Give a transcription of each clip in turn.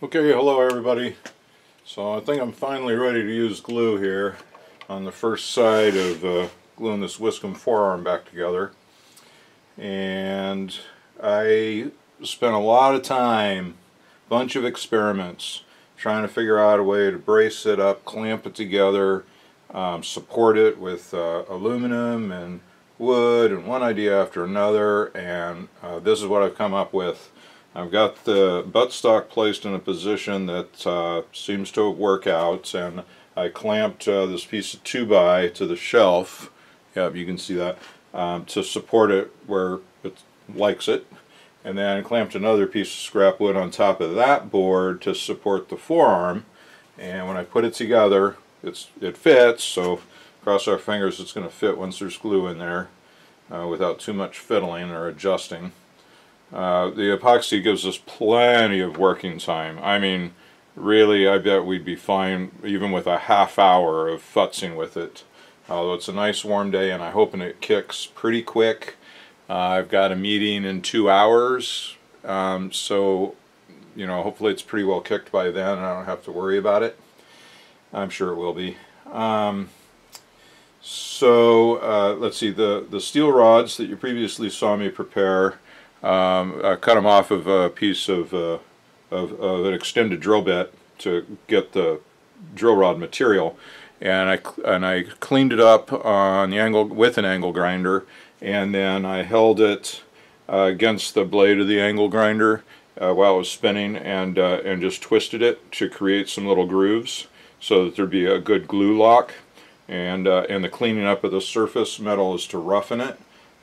Okay, hello everybody. So I think I'm finally ready to use glue here on the first side of uh, gluing this Whiscombe forearm back together. And I spent a lot of time, bunch of experiments, trying to figure out a way to brace it up, clamp it together, um, support it with uh, aluminum and wood and one idea after another and uh, this is what I've come up with. I've got the buttstock placed in a position that uh, seems to work out and I clamped uh, this piece of 2 to the shelf, yep you can see that, um, to support it where it likes it. And then clamped another piece of scrap wood on top of that board to support the forearm. And when I put it together it's it fits so cross our fingers it's going to fit once there's glue in there uh, without too much fiddling or adjusting. Uh, the epoxy gives us plenty of working time. I mean, really, I bet we'd be fine even with a half hour of futzing with it. Although it's a nice warm day and I'm hoping it kicks pretty quick. Uh, I've got a meeting in two hours, um, so you know, hopefully it's pretty well kicked by then and I don't have to worry about it. I'm sure it will be. Um, so uh, let's see, the, the steel rods that you previously saw me prepare, um, I cut them off of a piece of, uh, of, of, an extended drill bit to get the drill rod material. And I, and I cleaned it up on the angle with an angle grinder and then I held it uh, against the blade of the angle grinder uh, while it was spinning and, uh, and just twisted it to create some little grooves so that there'd be a good glue lock and uh, and the cleaning up of the surface metal is to roughen it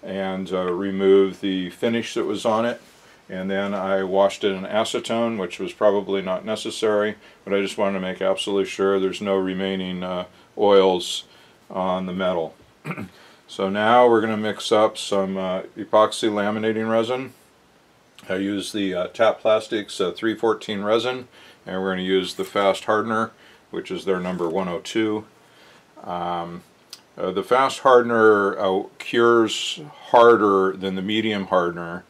and uh, remove the finish that was on it. And then I washed it in acetone which was probably not necessary but I just wanted to make absolutely sure there's no remaining uh, oils on the metal. So now we're going to mix up some uh, epoxy laminating resin. I use the uh, Tap Plastics uh, 314 resin and we're going to use the fast hardener which is their number 102 um, uh, the fast hardener uh, cures harder than the medium hardener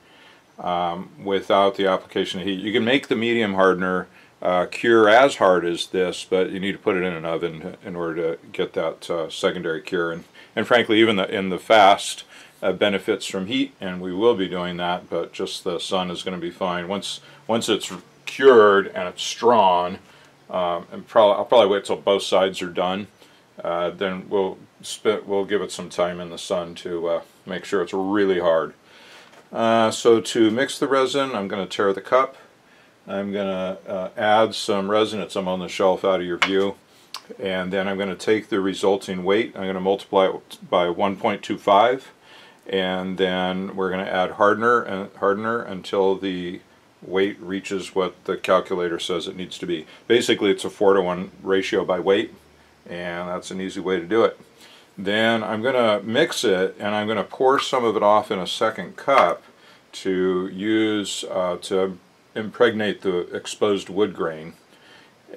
um, without the application of heat. You can make the medium hardener uh, cure as hard as this, but you need to put it in an oven in order to get that uh, secondary cure. And, and frankly, even the, in the fast uh, benefits from heat, and we will be doing that, but just the sun is going to be fine. Once, once it's cured and it's strong, um, and probably, I'll probably wait till both sides are done uh, then we'll spit, we'll give it some time in the sun to uh, make sure it's really hard. Uh, so to mix the resin, I'm going to tare the cup. I'm going to uh, add some resin, it's on the shelf out of your view, and then I'm going to take the resulting weight, I'm going to multiply it by 1.25, and then we're going to add hardener and hardener until the weight reaches what the calculator says it needs to be. Basically it's a 4 to 1 ratio by weight and that's an easy way to do it. Then I'm going to mix it and I'm going to pour some of it off in a second cup to use uh, to impregnate the exposed wood grain.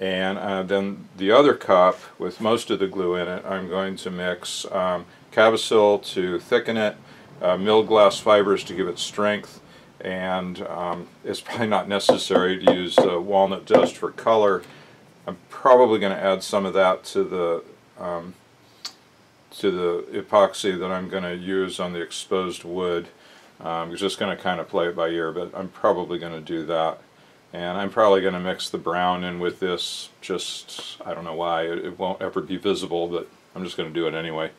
And uh, then the other cup with most of the glue in it I'm going to mix um, to thicken it, uh, milled glass fibers to give it strength, and um, it's probably not necessary to use walnut dust for color I'm probably going to add some of that to the um, to the epoxy that I'm going to use on the exposed wood. Um, I'm just going to kind of play it by ear, but I'm probably going to do that. And I'm probably going to mix the brown in with this, just, I don't know why, it, it won't ever be visible, but I'm just going to do it anyway.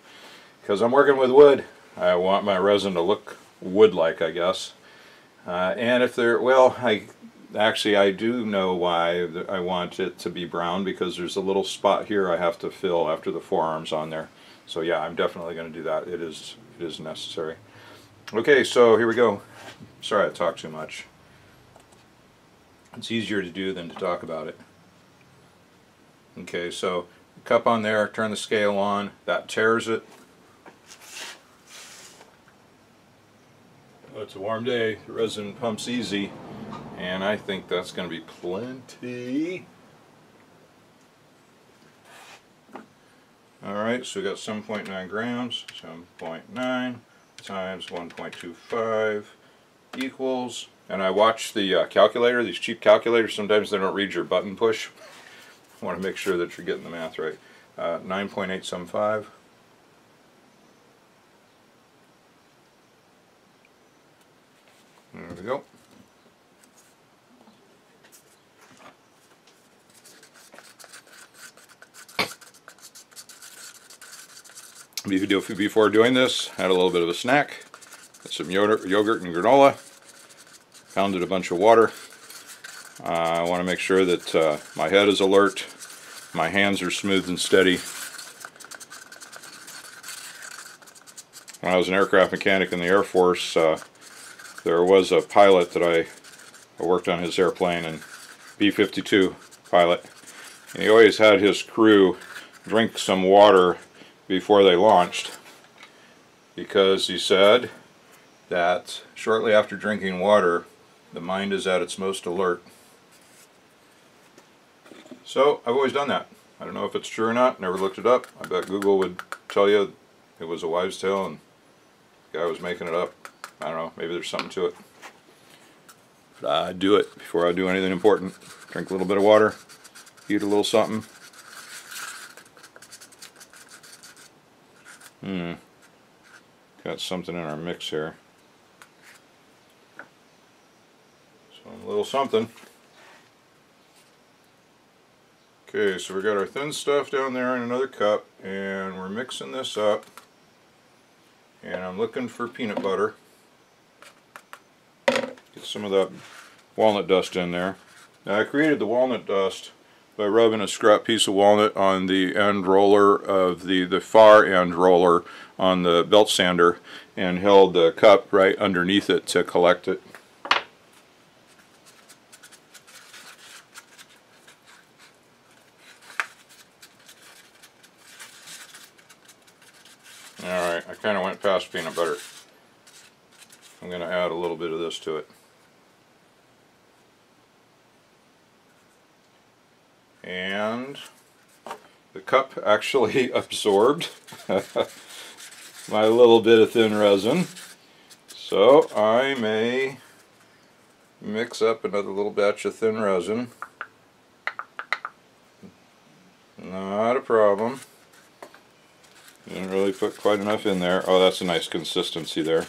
Because I'm working with wood, I want my resin to look wood-like, I guess. Uh, and if there, well, I actually I do know why I want it to be brown because there's a little spot here I have to fill after the forearms on there. So yeah, I'm definitely going to do that. It is it is necessary. Okay, so here we go. Sorry I talk too much. It's easier to do than to talk about it. Okay, so cup on there, turn the scale on, that tares it. It's a warm day, the resin pumps easy and I think that's going to be plenty. Alright, so we got 7.9 grams, 7.9 times 1.25 equals and I watch the uh, calculator, these cheap calculators, sometimes they don't read your button push. I want to make sure that you're getting the math right. Uh, 9.875. There we go. Before doing this, had a little bit of a snack, some yogurt, yogurt and granola, pounded a bunch of water. Uh, I want to make sure that uh, my head is alert, my hands are smooth and steady. When I was an aircraft mechanic in the Air Force, uh, there was a pilot that I, I worked on his airplane, and B-52 pilot, and he always had his crew drink some water before they launched because he said that shortly after drinking water the mind is at its most alert. So I've always done that. I don't know if it's true or not, never looked it up. I bet Google would tell you it was a wives tale and the guy was making it up. I don't know, maybe there's something to it. But I do it before I do anything important. Drink a little bit of water, eat a little something, Hmm. Got something in our mix here. So a little something. Okay, so we got our thin stuff down there in another cup, and we're mixing this up. And I'm looking for peanut butter. Get some of that walnut dust in there. Now I created the walnut dust by rubbing a scrap piece of walnut on the end roller of the, the far end roller on the belt sander and held the cup right underneath it to collect it. Alright, I kind of went past peanut butter. I'm going to add a little bit of this to it. And the cup actually absorbed my little bit of thin resin. So I may mix up another little batch of thin resin. Not a problem. Didn't really put quite enough in there. Oh that's a nice consistency there.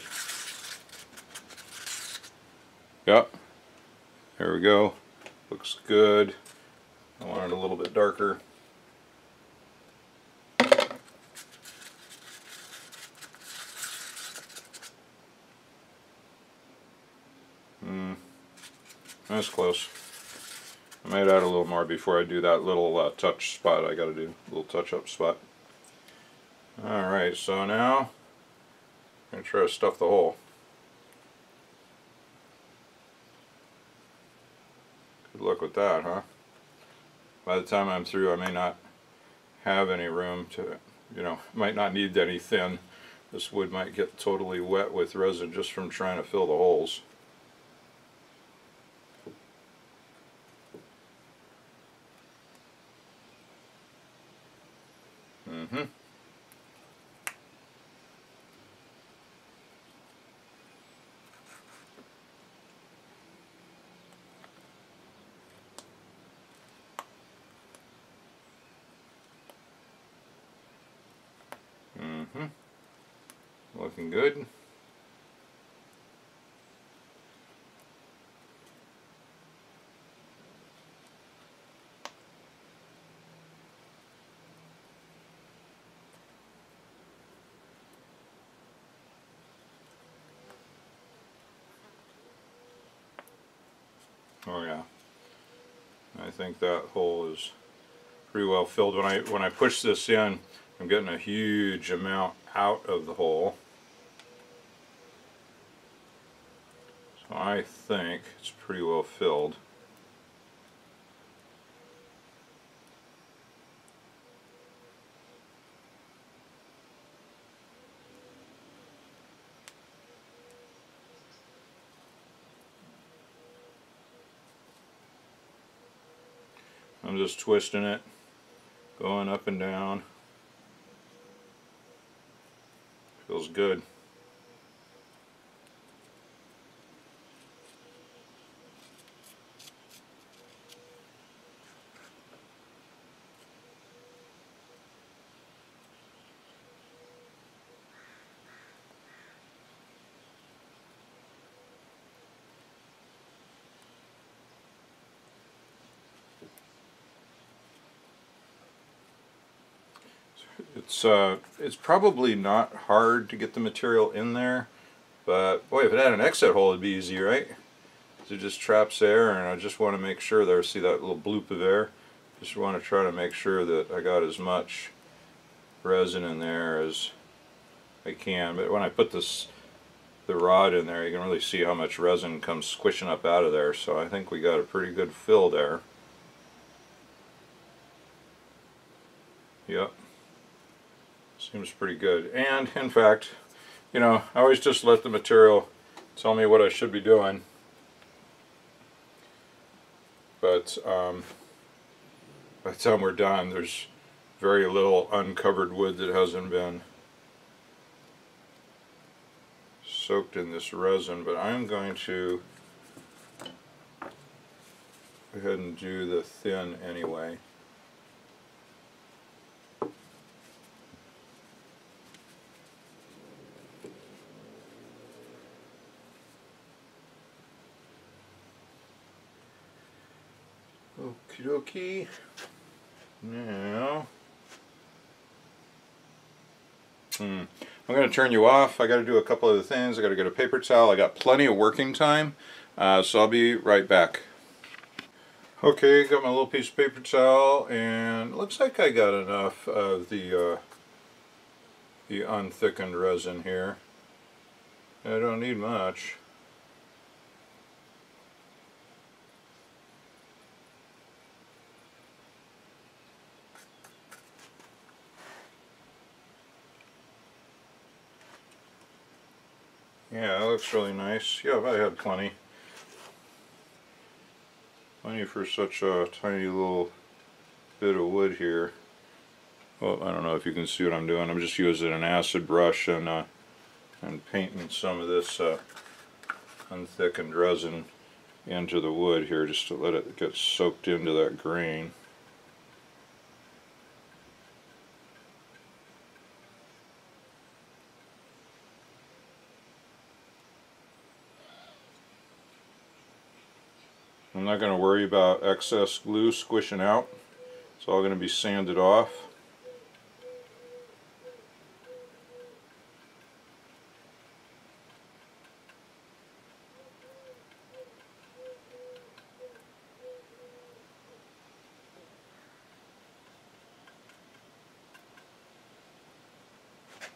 Yep. There we go. Looks good I want it a little bit darker. Hmm, that's close. I might add a little more before I do that little uh, touch spot I gotta do, a little touch up spot. Alright, so now I'm going to try to stuff the hole. Good luck with that, huh? By the time I'm through I may not have any room to, you know, might not need any thin. This wood might get totally wet with resin just from trying to fill the holes. Mm-hmm. Looking good. Oh yeah. I think that hole is pretty well filled. When I when I push this in, I'm getting a huge amount out of the hole. So I think it's pretty well filled. I'm just twisting it, going up and down. Feels good. It's uh, it's probably not hard to get the material in there, but boy, if it had an exit hole, it'd be easy, right? So it just traps air, and I just want to make sure there. See that little bloop of air? Just want to try to make sure that I got as much resin in there as I can. But when I put this the rod in there, you can really see how much resin comes squishing up out of there. So I think we got a pretty good fill there. Yep. Seems pretty good. And in fact, you know, I always just let the material tell me what I should be doing. But um, by the time we're done, there's very little uncovered wood that hasn't been soaked in this resin, but I'm going to go ahead and do the thin anyway. Okie dokie. Now, hmm. I'm going to turn you off. I got to do a couple other things. I got to get a paper towel. I got plenty of working time, uh, so I'll be right back. Okay, got my little piece of paper towel, and looks like I got enough of the uh, the unthickened resin here. I don't need much. Yeah, that looks really nice. Yeah, I had plenty. Plenty for such a tiny little bit of wood here. Well, I don't know if you can see what I'm doing. I'm just using an acid brush and uh, and painting some of this uh, unthickened resin into the wood here just to let it get soaked into that grain. Going to worry about excess glue squishing out. It's all going to be sanded off.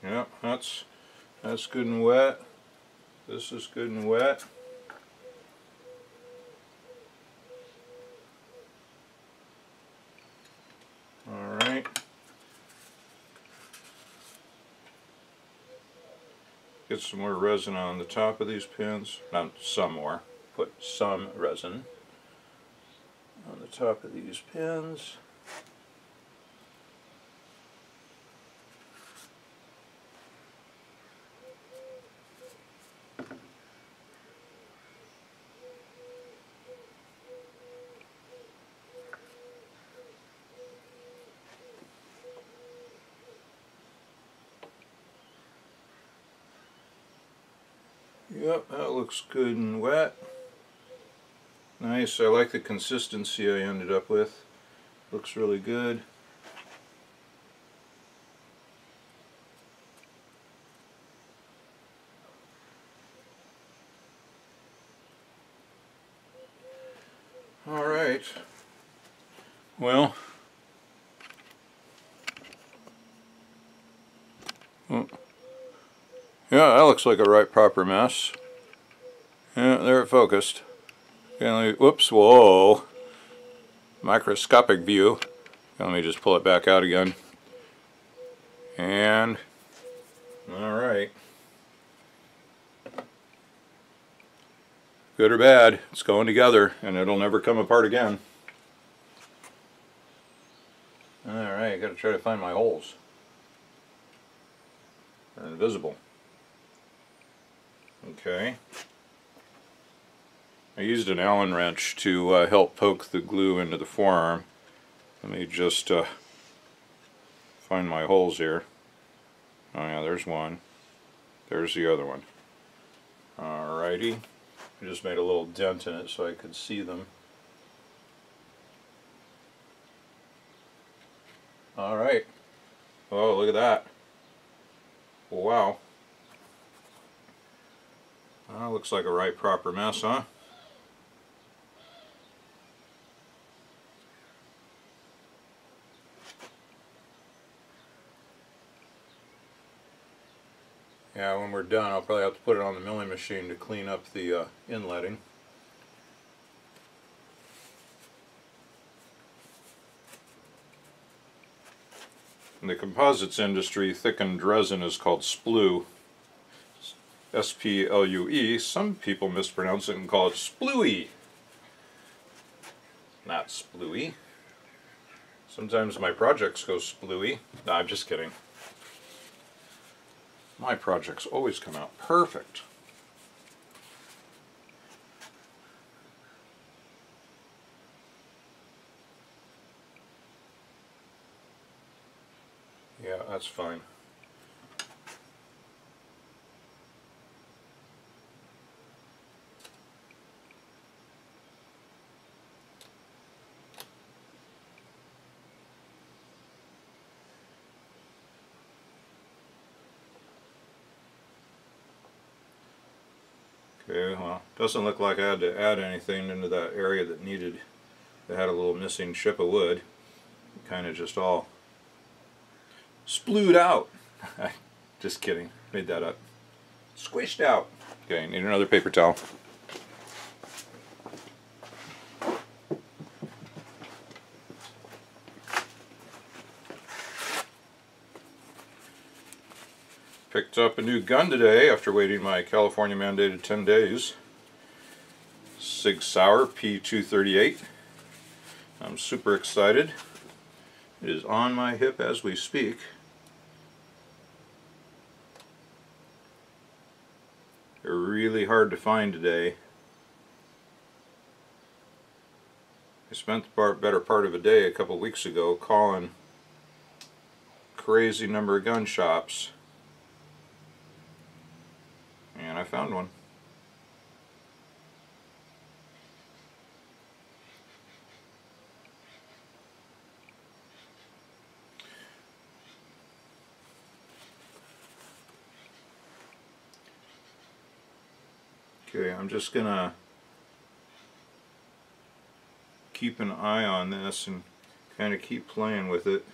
Yep, that's that's good and wet. This is good and wet. Get some more resin on the top of these pins. Not some more. Put some resin on the top of these pins. Yep, that looks good and wet. Nice, I like the consistency I ended up with. Looks really good. Alright. Well, Yeah, that looks like a right proper mess. There it focused. Okay, whoops, whoa. Microscopic view. Let me just pull it back out again. And, alright. Good or bad, it's going together and it'll never come apart again. Alright, gotta try to find my holes. They're invisible. Okay. I used an Allen wrench to uh, help poke the glue into the forearm. Let me just uh, find my holes here. Oh yeah, there's one. There's the other one. Alrighty. I just made a little dent in it so I could see them. Alright. Oh, look at that. Wow. That looks like a right proper mess, huh? Yeah, when we're done, I'll probably have to put it on the milling machine to clean up the uh, inletting. In the composites industry, thickened resin is called splue. S-P-L-U-E. Some people mispronounce it and call it splooey. Not splooey. Sometimes my projects go splooey. No, I'm just kidding. My projects always come out perfect. Yeah, that's fine. Okay, well, doesn't look like I had to add anything into that area that needed, that had a little missing chip of wood. Kind of just all splued out. just kidding, made that up. Squished out. Okay, need another paper towel. Picked up a new gun today after waiting my California mandated 10 days. Sig Sauer P238. I'm super excited. It is on my hip as we speak. They're really hard to find today. I spent the better part of a day a couple weeks ago calling crazy number of gun shops and I found one. Okay, I'm just gonna keep an eye on this and kind of keep playing with it.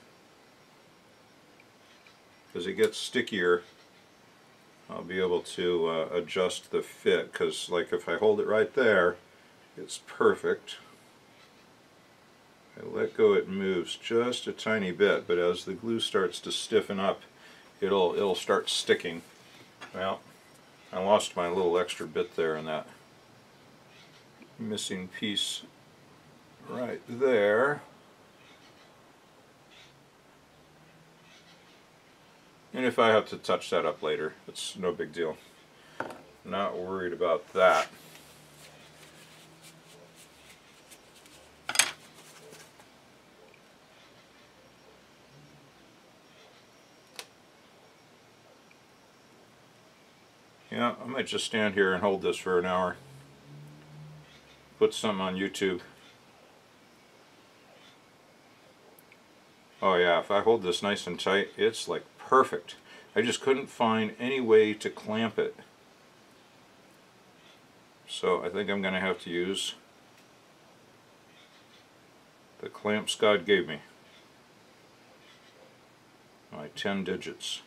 As it gets stickier. I'll be able to uh, adjust the fit because like if I hold it right there it's perfect. I let go it moves just a tiny bit but as the glue starts to stiffen up it'll it'll start sticking. Well I lost my little extra bit there in that missing piece right there And if I have to touch that up later, it's no big deal. Not worried about that. Yeah, I might just stand here and hold this for an hour. Put some on YouTube. Oh yeah, if I hold this nice and tight, it's like perfect. I just couldn't find any way to clamp it. So I think I'm going to have to use the clamps God gave me. My 10 digits.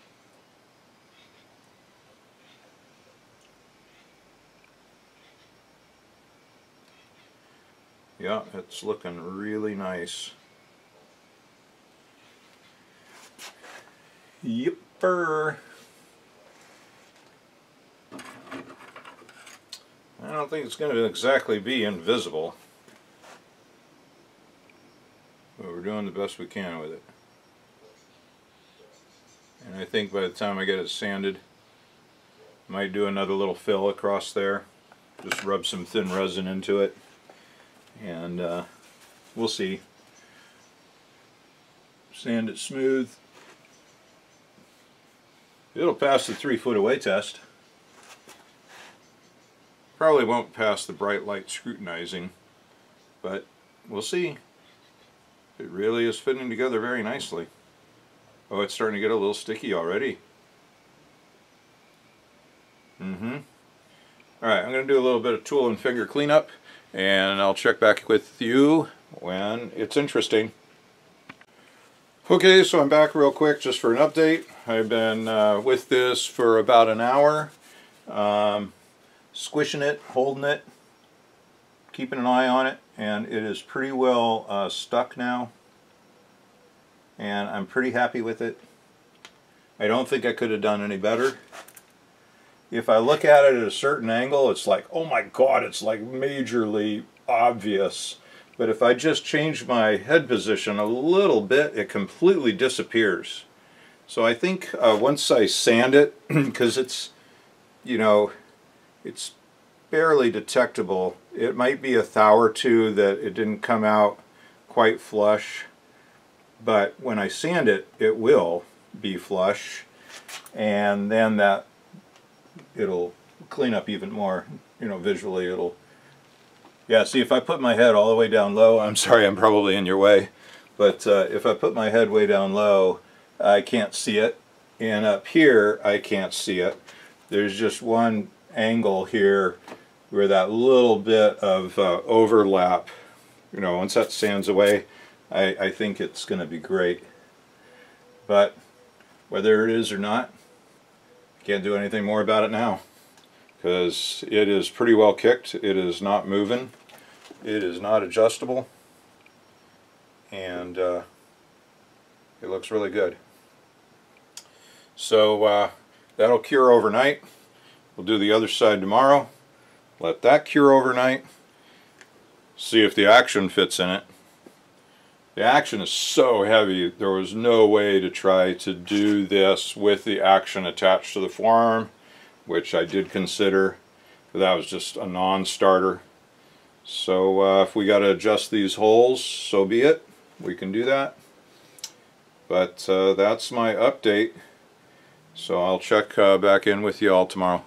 Yeah, it's looking really nice. Yipper. I don't think it's going to exactly be invisible. But we're doing the best we can with it. And I think by the time I get it sanded, might do another little fill across there. Just rub some thin resin into it. And uh, we'll see. Sand it smooth. It'll pass the three foot away test. Probably won't pass the bright light scrutinizing, but we'll see. It really is fitting together very nicely. Oh, it's starting to get a little sticky already. Mm-hmm. Alright, I'm going to do a little bit of tool and finger cleanup and I'll check back with you when it's interesting. Okay, so I'm back real quick just for an update. I've been uh, with this for about an hour, um, squishing it, holding it, keeping an eye on it, and it is pretty well uh, stuck now. And I'm pretty happy with it. I don't think I could have done any better. If I look at it at a certain angle, it's like, oh my god, it's like majorly obvious but if I just change my head position a little bit, it completely disappears. So I think uh, once I sand it, because it's, you know, it's barely detectable. It might be a thou or two that it didn't come out quite flush, but when I sand it, it will be flush, and then that it'll clean up even more, you know, visually it'll yeah, see if I put my head all the way down low, I'm sorry I'm probably in your way, but uh, if I put my head way down low, I can't see it. And up here, I can't see it. There's just one angle here where that little bit of uh, overlap, you know, once that sands away, I, I think it's going to be great. But whether it is or not, can't do anything more about it now because it is pretty well kicked. It is not moving. It is not adjustable. And uh, it looks really good. So uh, that'll cure overnight. We'll do the other side tomorrow. Let that cure overnight. See if the action fits in it. The action is so heavy, there was no way to try to do this with the action attached to the forearm which I did consider. That was just a non-starter. So uh, if we got to adjust these holes, so be it. We can do that. But uh, that's my update. So I'll check uh, back in with you all tomorrow.